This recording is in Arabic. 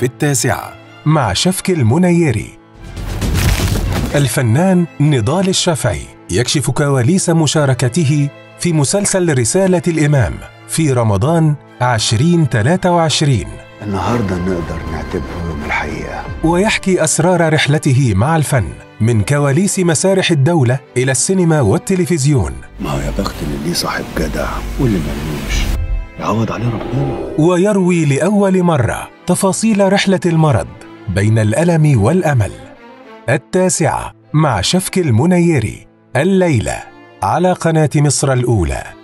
في التاسعة مع شفك المنيري. الفنان نضال الشافعي يكشف كواليس مشاركته في مسلسل رسالة الإمام في رمضان 2023 النهارده نقدر نعتبره يوم الحقيقة. ويحكي أسرار رحلته مع الفن من كواليس مسارح الدولة إلى السينما والتلفزيون. ما هو يا بخت اللي ليه صاحب جدع واللي ملوش يعوض عليه ربنا. ويروي لأول مرة تفاصيل رحلة المرض بين الألم والأمل. التاسعة مع شفك المنيري الليلة على قناة مصر الأولى.